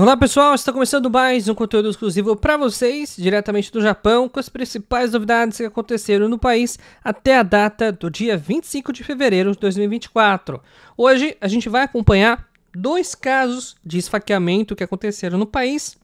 Olá pessoal, está começando mais um conteúdo exclusivo para vocês, diretamente do Japão, com as principais novidades que aconteceram no país até a data do dia 25 de fevereiro de 2024. Hoje a gente vai acompanhar dois casos de esfaqueamento que aconteceram no país,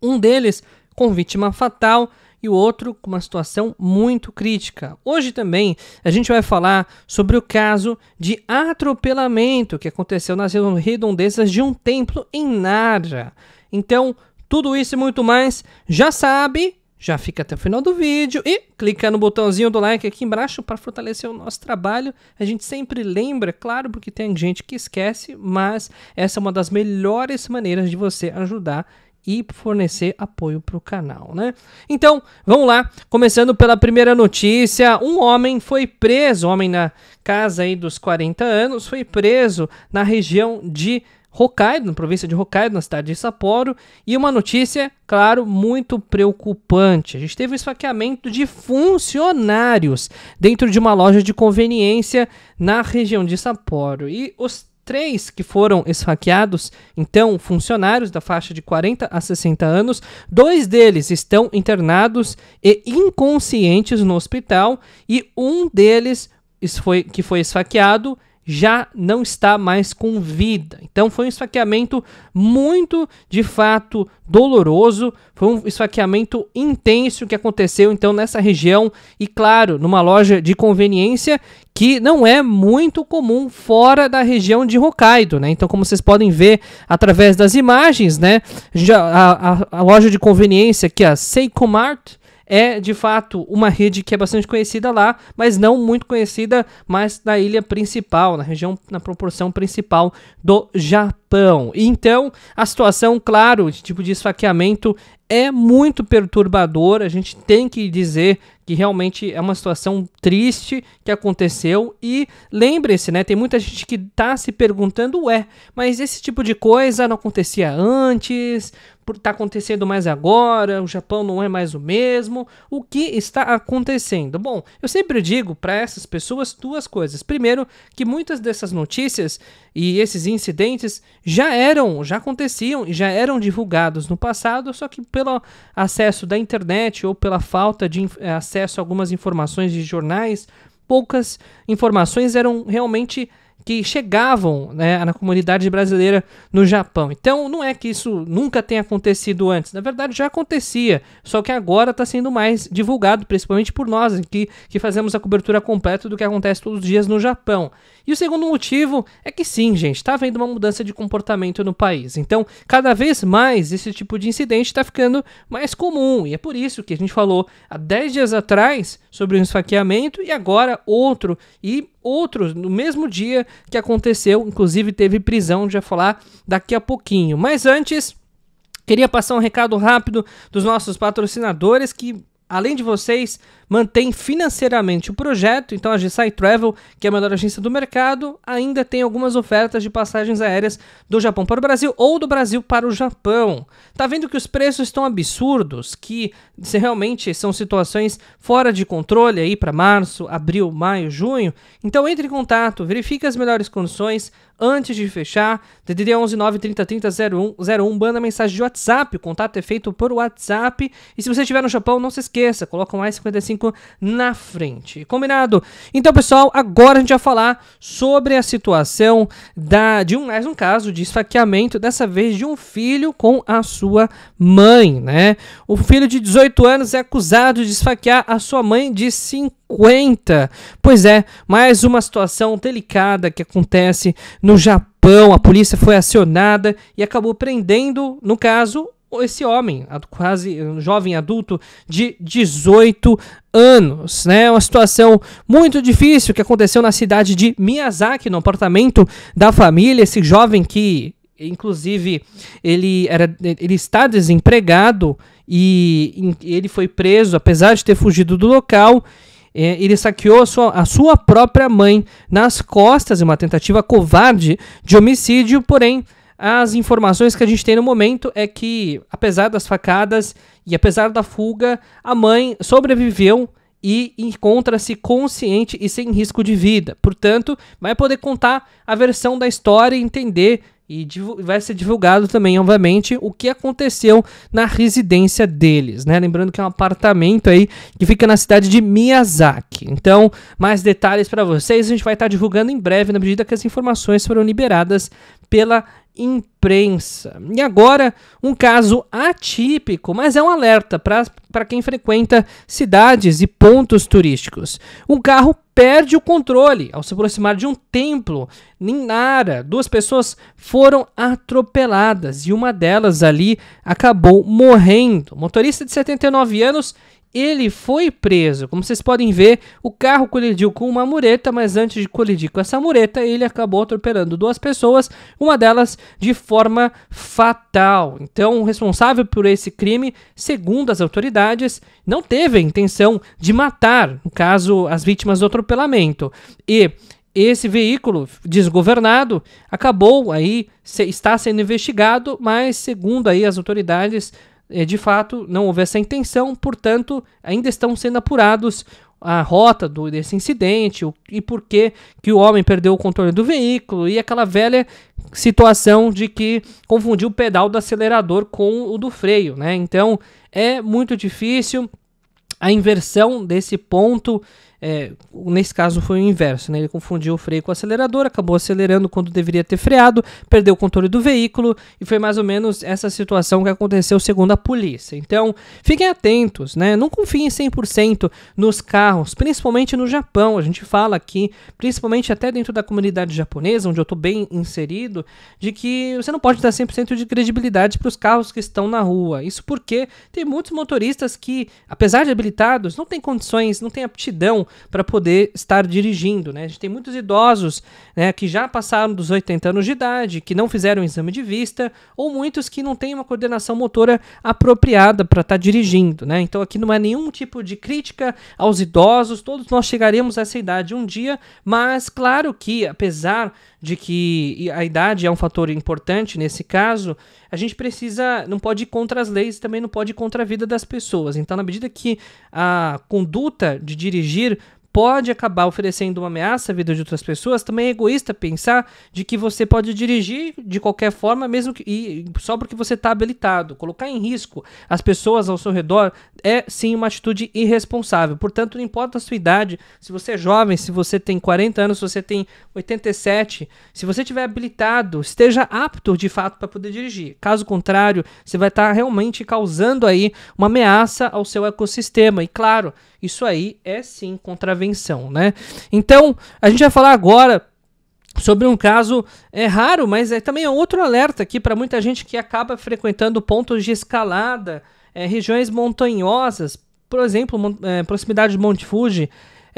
um deles com vítima fatal e o outro com uma situação muito crítica. Hoje também a gente vai falar sobre o caso de atropelamento que aconteceu nas redondezas de um templo em Nara. Então, tudo isso e muito mais, já sabe, já fica até o final do vídeo e clica no botãozinho do like aqui embaixo para fortalecer o nosso trabalho. A gente sempre lembra, claro, porque tem gente que esquece, mas essa é uma das melhores maneiras de você ajudar e fornecer apoio para o canal, né? Então, vamos lá, começando pela primeira notícia, um homem foi preso, homem na casa aí dos 40 anos, foi preso na região de Hokkaido, na província de Hokkaido, na cidade de Sapporo, e uma notícia, claro, muito preocupante. A gente teve um esfaqueamento de funcionários dentro de uma loja de conveniência na região de Sapporo. E os três que foram esfaqueados, então funcionários da faixa de 40 a 60 anos, dois deles estão internados e inconscientes no hospital e um deles foi, que foi esfaqueado já não está mais com vida. Então foi um esfaqueamento muito, de fato, doloroso, foi um esfaqueamento intenso que aconteceu então nessa região e claro, numa loja de conveniência que não é muito comum fora da região de Hokkaido, né? Então, como vocês podem ver através das imagens, né? Já a, a, a loja de conveniência que a Seiko Mart, é de fato uma rede que é bastante conhecida lá, mas não muito conhecida mais na ilha principal, na região, na proporção principal do Japão. Então, a situação, claro, de tipo de esfaqueamento é muito perturbador. A gente tem que dizer que realmente é uma situação triste que aconteceu. E lembre-se, né? Tem muita gente que está se perguntando, ué, mas esse tipo de coisa não acontecia antes? Está acontecendo mais agora? O Japão não é mais o mesmo? O que está acontecendo? Bom, eu sempre digo para essas pessoas duas coisas. Primeiro, que muitas dessas notícias e esses incidentes já eram, já aconteciam e já eram divulgados no passado, só que pelo acesso da internet ou pela falta de eh, acesso a algumas informações de jornais, poucas informações eram realmente que chegavam né, na comunidade brasileira no Japão. Então não é que isso nunca tenha acontecido antes, na verdade já acontecia, só que agora está sendo mais divulgado, principalmente por nós que, que fazemos a cobertura completa do que acontece todos os dias no Japão. E o segundo motivo é que sim, gente, está havendo uma mudança de comportamento no país. Então, cada vez mais esse tipo de incidente está ficando mais comum. E é por isso que a gente falou há 10 dias atrás sobre um esfaqueamento e agora outro. E outros no mesmo dia que aconteceu, inclusive teve prisão, já falar daqui a pouquinho. Mas antes, queria passar um recado rápido dos nossos patrocinadores que além de vocês, mantém financeiramente o projeto. Então a Gsai Travel, que é a melhor agência do mercado, ainda tem algumas ofertas de passagens aéreas do Japão para o Brasil ou do Brasil para o Japão. Tá vendo que os preços estão absurdos, que realmente são situações fora de controle aí para março, abril, maio, junho? Então entre em contato, verifique as melhores condições antes de fechar. DDD 11 9 30 30 01 01, manda mensagem de WhatsApp. O contato é feito por WhatsApp. E se você estiver no Japão, não se esqueça, coloca mais 55 na frente. Combinado? Então, pessoal, agora a gente vai falar sobre a situação da, de um, mais um caso de esfaqueamento, dessa vez de um filho com a sua mãe, né? O filho de 18 anos é acusado de esfaquear a sua mãe de 50. Pois é, mais uma situação delicada que acontece no Japão. A polícia foi acionada e acabou prendendo, no caso, esse homem, quase um jovem adulto de 18 anos, né? Uma situação muito difícil que aconteceu na cidade de Miyazaki, no apartamento da família. Esse jovem que, inclusive, ele era, ele está desempregado e ele foi preso, apesar de ter fugido do local. É, ele saqueou a sua, a sua própria mãe nas costas em uma tentativa covarde de homicídio, porém as informações que a gente tem no momento é que, apesar das facadas e apesar da fuga, a mãe sobreviveu e encontra-se consciente e sem risco de vida. Portanto, vai poder contar a versão da história e entender e vai ser divulgado também, obviamente, o que aconteceu na residência deles, né? Lembrando que é um apartamento aí que fica na cidade de Miyazaki. Então, mais detalhes para vocês a gente vai estar tá divulgando em breve, na medida que as informações foram liberadas pela imprensa. E agora, um caso atípico, mas é um alerta para quem frequenta cidades e pontos turísticos. Um carro perde o controle ao se aproximar de um templo em Nara. Duas pessoas foram atropeladas e uma delas ali acabou morrendo. O motorista de 79 anos ele foi preso. Como vocês podem ver, o carro colidiu com uma mureta, mas antes de colidir com essa mureta, ele acabou atropelando duas pessoas, uma delas de forma fatal. Então, o responsável por esse crime, segundo as autoridades, não teve a intenção de matar, no caso, as vítimas do atropelamento. E esse veículo desgovernado acabou aí está sendo investigado, mas segundo aí as autoridades de fato não houve essa intenção, portanto, ainda estão sendo apurados a rota do, desse incidente o, e por que, que o homem perdeu o controle do veículo e aquela velha situação de que confundiu o pedal do acelerador com o do freio, né? Então é muito difícil a inversão desse ponto é, nesse caso foi o inverso, né? Ele confundiu o freio com o acelerador, acabou acelerando quando deveria ter freado, perdeu o controle do veículo e foi mais ou menos essa situação que aconteceu segundo a polícia. Então, fiquem atentos, né? Não confiem 100% nos carros, principalmente no Japão. A gente fala aqui, principalmente até dentro da comunidade japonesa, onde eu estou bem inserido, de que você não pode dar 100% de credibilidade para os carros que estão na rua. Isso porque tem muitos motoristas que, apesar de habilitados, não têm condições, não têm aptidão para poder estar dirigindo. Né? A gente tem muitos idosos né, que já passaram dos 80 anos de idade, que não fizeram exame de vista, ou muitos que não têm uma coordenação motora apropriada para estar tá dirigindo. Né? Então aqui não é nenhum tipo de crítica aos idosos, todos nós chegaremos a essa idade um dia, mas claro que, apesar de que a idade é um fator importante nesse caso, a gente precisa, não pode ir contra as leis, também não pode ir contra a vida das pessoas. Então, na medida que a conduta de dirigir pode acabar oferecendo uma ameaça à vida de outras pessoas, também é egoísta pensar de que você pode dirigir de qualquer forma, mesmo que e, só porque você está habilitado. Colocar em risco as pessoas ao seu redor é sim uma atitude irresponsável. Portanto, não importa a sua idade, se você é jovem, se você tem 40 anos, se você tem 87, se você estiver habilitado, esteja apto de fato para poder dirigir. Caso contrário, você vai estar tá realmente causando aí uma ameaça ao seu ecossistema. E claro, isso aí é sim contravenção, né? Então, a gente vai falar agora sobre um caso é raro, mas é também é outro alerta aqui para muita gente que acaba frequentando pontos de escalada, é, regiões montanhosas, por exemplo, é, proximidade de Monte Fuji,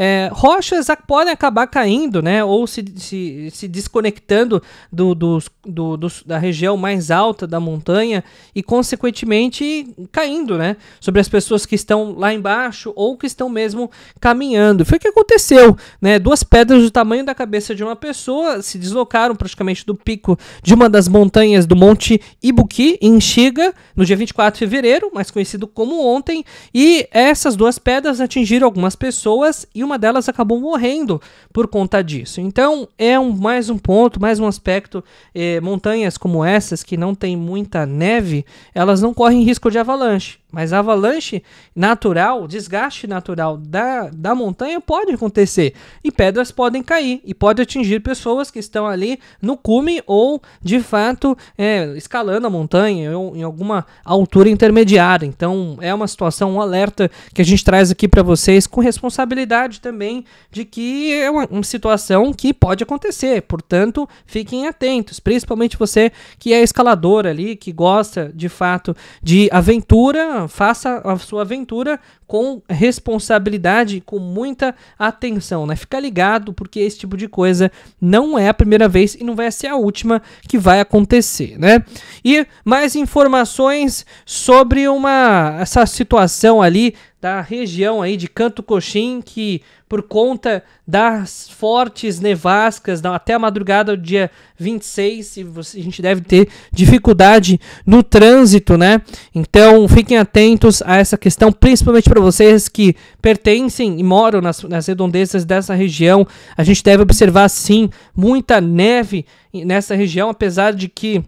é, rochas podem acabar caindo, né? Ou se, se, se desconectando do, do, do, do, da região mais alta da montanha e, consequentemente, caindo, né? Sobre as pessoas que estão lá embaixo ou que estão mesmo caminhando. Foi o que aconteceu, né? Duas pedras do tamanho da cabeça de uma pessoa se deslocaram praticamente do pico de uma das montanhas do Monte Ibuki, em Shiga, no dia 24 de fevereiro, mais conhecido como ontem, e essas duas pedras atingiram algumas pessoas e uma delas acabou morrendo por conta disso. Então é um, mais um ponto, mais um aspecto. Eh, montanhas como essas que não tem muita neve, elas não correm risco de avalanche. Mas avalanche natural, desgaste natural da, da montanha pode acontecer. E pedras podem cair e pode atingir pessoas que estão ali no cume ou, de fato, é, escalando a montanha ou em alguma altura intermediária. Então é uma situação, um alerta que a gente traz aqui para vocês com responsabilidade também de que é uma, uma situação que pode acontecer. Portanto, fiquem atentos, principalmente você que é escalador ali, que gosta de fato de aventura faça a sua aventura com responsabilidade, com muita atenção, né? Fica ligado porque esse tipo de coisa não é a primeira vez e não vai ser a última que vai acontecer, né? E mais informações sobre uma essa situação ali da região aí de Canto Coxim que por conta das fortes nevascas até a madrugada do dia 26, e a gente deve ter dificuldade no trânsito, né? Então fiquem atentos a essa questão, principalmente para vocês que pertencem e moram nas, nas redondezas dessa região. A gente deve observar sim muita neve nessa região, apesar de que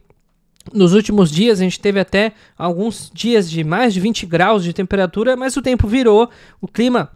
nos últimos dias a gente teve até alguns dias de mais de 20 graus de temperatura, mas o tempo virou, o clima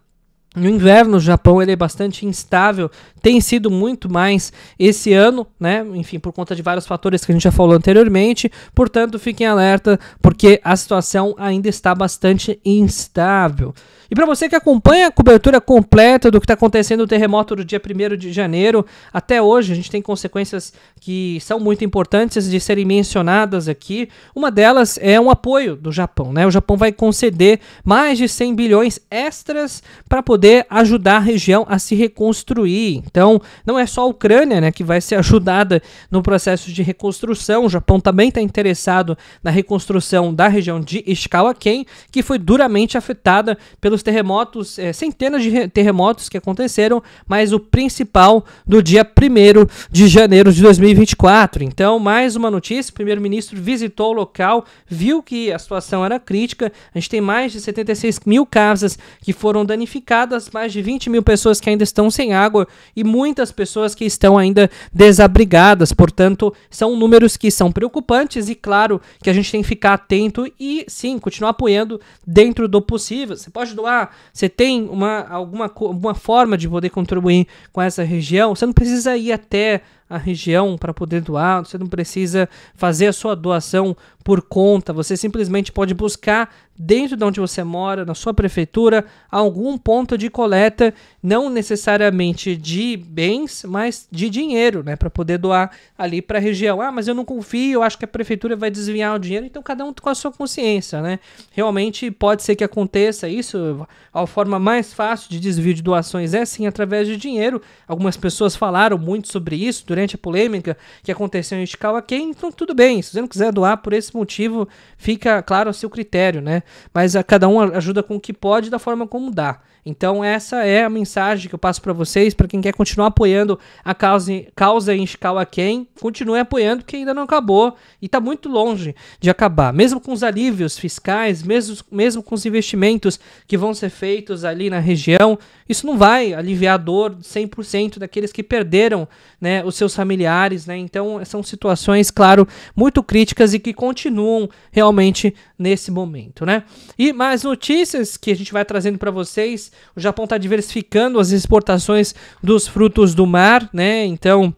no inverno, no Japão ele é bastante instável, tem sido muito mais esse ano, né? Enfim, por conta de vários fatores que a gente já falou anteriormente. Portanto, fiquem alerta, porque a situação ainda está bastante instável. E para você que acompanha a cobertura completa do que está acontecendo no terremoto do dia 1 de janeiro até hoje, a gente tem consequências que são muito importantes de serem mencionadas aqui. Uma delas é um apoio do Japão, né? O Japão vai conceder mais de 100 bilhões extras para poder ajudar a região a se reconstruir. Então, não é só a Ucrânia né, que vai ser ajudada no processo de reconstrução, o Japão também está interessado na reconstrução da região de Ishikawa-ken, que foi duramente afetada pelos terremotos, é, centenas de terremotos que aconteceram, mas o principal do dia 1 de janeiro de 2024. Então, mais uma notícia: o primeiro-ministro visitou o local, viu que a situação era crítica. A gente tem mais de 76 mil casas que foram danificadas, mais de 20 mil pessoas que ainda estão sem água e muitas pessoas que estão ainda desabrigadas. Portanto, são números que são preocupantes e, claro, que a gente tem que ficar atento e, sim, continuar apoiando dentro do possível. Você pode doar, você tem uma, alguma, alguma forma de poder contribuir com essa região, você não precisa ir até a região para poder doar, você não precisa fazer a sua doação por conta, você simplesmente pode buscar dentro de onde você mora, na sua prefeitura, algum ponto de coleta, não necessariamente de bens, mas de dinheiro, né, para poder doar ali para a região. Ah, mas eu não confio, eu acho que a prefeitura vai desviar o dinheiro, então cada um com a sua consciência, né? Realmente pode ser que aconteça isso, a forma mais fácil de desvio de doações é sim através de dinheiro. Algumas pessoas falaram muito sobre isso durante a polêmica que aconteceu em Ishikawa-ken, então tudo bem, se você não quiser doar por esse motivo, fica claro a seu critério, né? Mas a, cada um ajuda com o que pode da forma como dá. Então essa é a mensagem que eu passo para vocês, para quem quer continuar apoiando a causa, causa em Ishikawa-ken, continue apoiando porque ainda não acabou e está muito longe de acabar. Mesmo com os alívios fiscais, mesmo, mesmo com os investimentos que vão ser feitos ali na região, isso não vai aliviar a dor 100% daqueles que perderam né, os seus familiares. Né? Então são situações, claro, muito críticas e que continuam realmente nesse momento. Né? E mais notícias que a gente vai trazendo para vocês o Japão está diversificando as exportações dos frutos do mar, né? Então,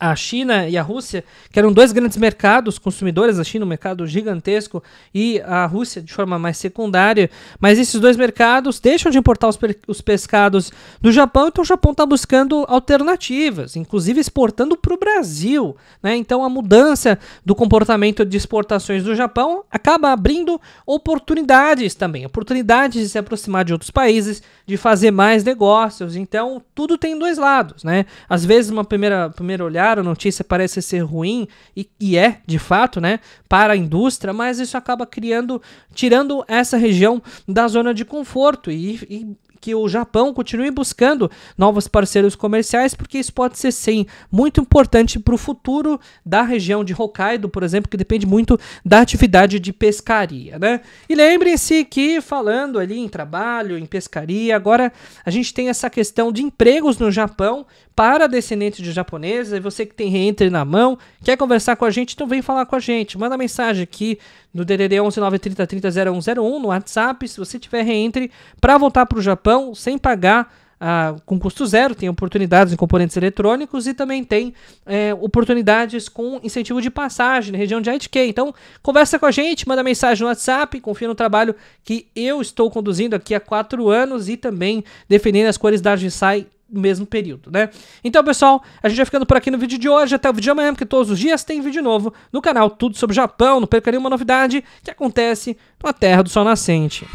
a China e a Rússia, que eram dois grandes mercados consumidores, a China um mercado gigantesco e a Rússia de forma mais secundária, mas esses dois mercados deixam de importar os, os pescados do Japão, então o Japão está buscando alternativas, inclusive exportando para o Brasil. Né? Então a mudança do comportamento de exportações do Japão acaba abrindo oportunidades também, oportunidades de se aproximar de outros países, de fazer mais negócios. Então tudo tem dois lados. Né? Às vezes, uma primeira, primeira olhada, olhar, a notícia parece ser ruim, e, e é, de fato, né, para a indústria, mas isso acaba criando, tirando essa região da zona de conforto. E, e que o Japão continue buscando novos parceiros comerciais, porque isso pode ser sim muito importante para o futuro da região de Hokkaido, por exemplo, que depende muito da atividade de pescaria, né? E lembrem-se que falando ali em trabalho, em pescaria, agora a gente tem essa questão de empregos no Japão para descendentes de japoneses, e você que tem reentre na mão, quer conversar com a gente, então vem falar com a gente. Manda mensagem aqui no DDD 11 930 30 0101 no WhatsApp, se você tiver reentre para voltar para o Japão sem pagar ah, com custo zero, tem oportunidades em componentes eletrônicos e também tem é, oportunidades com incentivo de passagem na região de ITK. Então, conversa com a gente, manda mensagem no WhatsApp, confia no trabalho que eu estou conduzindo aqui há quatro anos e também defendendo as cores da no mesmo período, né? Então, pessoal, a gente vai ficando por aqui no vídeo de hoje. Até o vídeo de amanhã, porque todos os dias tem vídeo novo no canal Tudo sobre Japão. Não perca nenhuma novidade que acontece na Terra do Sol Nascente.